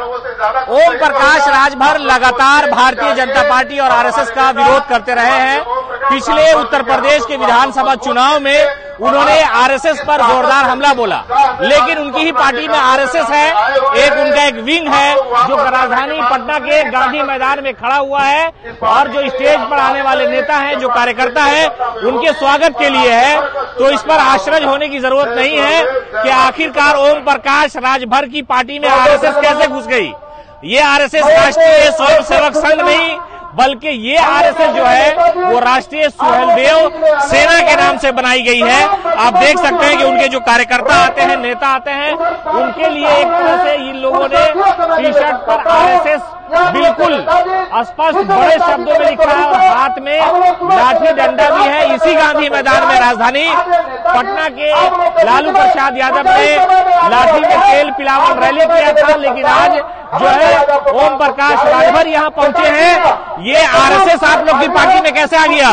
ओम प्रकाश राजभर लगातार भारतीय जनता पार्टी और आरएसएस का विरोध करते रहे हैं। पिछले उत्तर प्रदेश के विधानसभा चुनाव में उन्होंने आरएसएस पर जोरदार हमला बोला। लेकिन उनकी ही पार्टी में आरएसएस है, एक उनका एक विंग है, जो राजधानी पटना के गांधी मैदान में खड़ा हुआ है और जो स्टेज पर आने वाले नेता हैं, जो कार्यकर्ता है, उनके स्वागत के लिए है। तो इस पर आश्चर्य होने की ज़रूरत नहीं है कि आखिरकार ओम प्रकाश राजभर की पार्टी में आरएसएस कैसे घुस गई। ये आरएसएस राष्ट्रीय स्वयंसेवक संघ नहीं बल्कि ये आरएसएस जो है, वो राष्ट्रीय सुहेलदेव सेना के नाम से बनाई गई है। आप देख सकते हैं कि उनके जो कार्यकर्ता आते हैं, नेता आते हैं, उनके लिए एक तरह से इन लोगों ने टी शर्ट पर आरएसएस बिल्कुल स्पष्ट बड़े शब्दों में लिखा है और हाथ में लाठी डंडा भी है इसी गांधी मैदान में राजधानी पटना के लालू प्रसाद यादव ने लाठी में तेल पिलावन रैली किया था लेकिन आज जो है ओम प्रकाश राजभर यहाँ पहुँचे हैं ये आरएसएस आप लोग की पार्टी में कैसे आ गया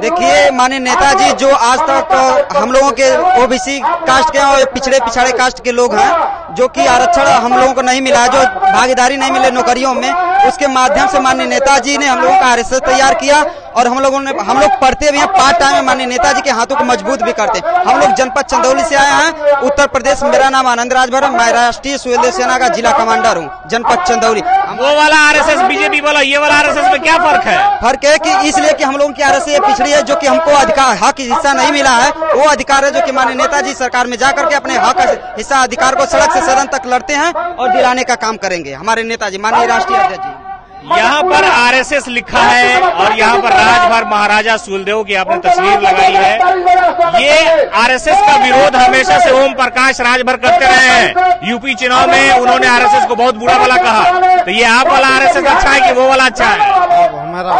देखिए माननीय नेताजी जो आज तक हम लोगों के ओबीसी कास्ट के और पिछड़े पिछड़े कास्ट के लोग हैं जो कि आरक्षण हम लोगों को नहीं मिला है जो भागीदारी नहीं मिले नौकरियों में उसके माध्यम से माननीय नेताजी ने हम लोगों का आरएसएस तैयार किया। और हम लोगों ने हम लोग पढ़ते भी हैं पार्ट टाइम में माननीय नेताजी के हाथों को मज़बूत भी करते। हैं हम लोग जनपद चंदौली से आए हैं उत्तर प्रदेश मेरा नाम आनंद राजभर है मैं राष्ट्रीय सुहेलदेव सेना का जिला कमांडर हूँ जनपद चंदौली। वो वाला आरएसएस बीजेपी वाला ये वाला आरएसएस में क्या फ़र्क है? फ़र्क है कि इसलिए कि हम लोगों की आर आरएसएस पिछड़ी है जो कि हमको अधिकार हक हिस्सा नहीं मिला है वो अधिकार है जो कि माननीय नेताजी सरकार में जाकर के अपने हक हिस्सा अधिकार को सड़क से सदन तक लड़ते हैं और दिलाने का काम करेंगे। हमारे नेताजी माननीय राष्ट्रीय अध्यक्ष जी। यहाँ पर आरएसएस लिखा है और यहाँ पर राजभर महाराजा सुलदेव की आपने तस्वीर लगाई है। ये आरएसएस का विरोध हमेशा से ओम प्रकाश राजभर करते रहे हैं। यूपी चुनाव में उन्होंने आरएसएस को बहुत बुरा वाला कहा। तो ये आप वाला आरएसएस अच्छा है कि वो वाला अच्छा है? हमारा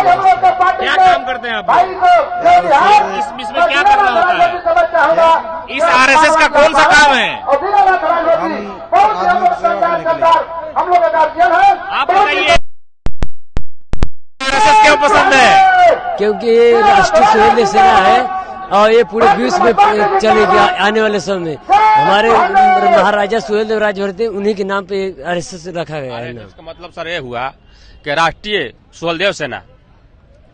क्या काम करते हैं आप? इस इसमें क्या करना होता है? इस आरएसएस का कौन सा काम है? आप बताइए क्योंकि ये राष्ट्रीय स्वयं सेना है और ये पूरे विश्व में चलेगी आने वाले समय में। हमारे महाराजा सुहेलदेव राजभर थे उन्हीं के नाम पे आरएसएस रखा गया है इसका मतलब सर ये हुआ कि राष्ट्रीय सुहलदेव सेना।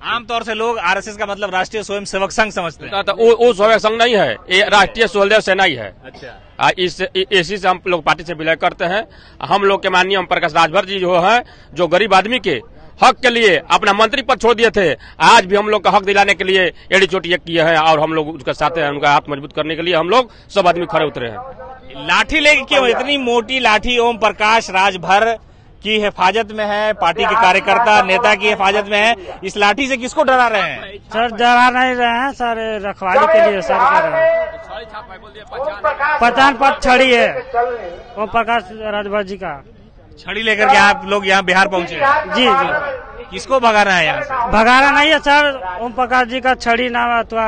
आमतौर से लोग आरएसएस का मतलब राष्ट्रीय स्वयं सेवक संघ समझते हैं। तो वो वो स्वयं संघ नहीं है ये राष्ट्रीय सुहलदेव सेना ही है। अच्छा। आ, इस इसी से हम लोग पार्टी से विलय करते हैं। हम लोग के माननीय ओम प्रकाश राजभर जी जो है जो गरीब आदमी के हक के लिए अपना मंत्री पद छोड़ दिए थे। आज भी हम लोग का हक दिलाने के लिए एड़ी चोटी एक किए हैं और हम लोग उसके साथ हैं उनका हाथ मज़बूत करने के लिए हम लोग सब आदमी खड़े उतरे हैं। लाठी लेके क्यों? इतनी मोटी लाठी ओम प्रकाश राजभर की हिफाजत में है पार्टी के कार्यकर्ता नेता की हिफाजत में है। इस लाठी से किसको डरा रहे हैं? सर डरा नहीं रहे हैं सर रखवाली के लिए सर कर रहे हैं। पहचान। पत्र छड़ी है। ओम प्रकाश राजभर जी का। छड़ी लेकर के आप लोग यहाँ बिहार पहुँचे। जी जी। किसको भगाना है यहाँ भगाना नहीं है सर। ओम प्रकाश जी का छड़ी नाम है अथवा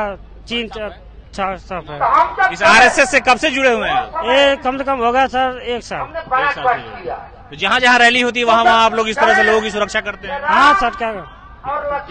चीन सब है। इस आरएसएस से कब से जुड़े हुए हैं ये कम से कम होगा सर एक साल। एक साल। तो जहाँ जहाँ रैली होती है वहाँ वहाँ आप लोग इस तरह से लोगों की सुरक्षा करते हैं। हाँ सर क्या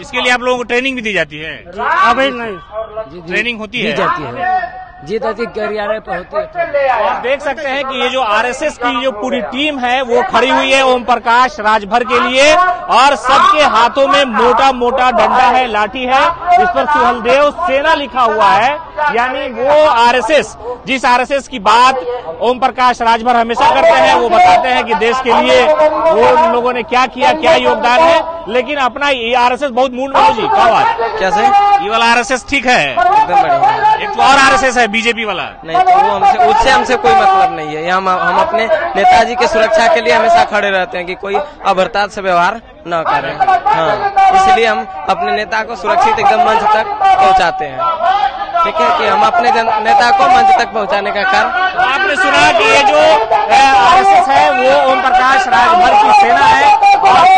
इसके लिए आप लोगों को ट्रेनिंग भी दी जाती है। अभी नहीं। ट्रेनिंग होती है। जाती है। जी दादी कार्यालय पर होती है आप देख सकते हैं कि ये जो आरएसएस की जो पूरी टीम है वो खड़ी हुई है ओम प्रकाश राजभर के लिए और सबके हाथों में मोटा मोटा डंडा है लाठी है। इस पर सुहलदेव सेना लिखा हुआ है। यानी वो आरएसएस जिस आरएसएस की बात ओम प्रकाश राजभर हमेशा करते हैं वो बताते हैं कि देश के लिए वो उन लोगों ने क्या किया क्या योगदान है। लेकिन अपना ये आरएसएस बहुत मूड में हो जी क्या बात? कैसे ये वाला आरएसएस ठीक है। एकदम बढ़िया। एक तो और आरएसएस है बीजेपी वाला। नहीं तो वो हमसे उससे हमसे कोई मतलब नहीं है। हम हम अपने नेताजी के सुरक्षा के लिए हमेशा खड़े रहते हैं कि कोई अभरता से व्यवहार न करें। हाँ इसलिए हम अपने नेता को सुरक्षित एकदम मंच तक पहुँचाते हैं। ठीक है कि हम अपने नेता को मंच तक पहुँचाने का कार्य आपने सुना कि ये जो आरएसएस है वो ओम प्रकाश राजभर की सेना है और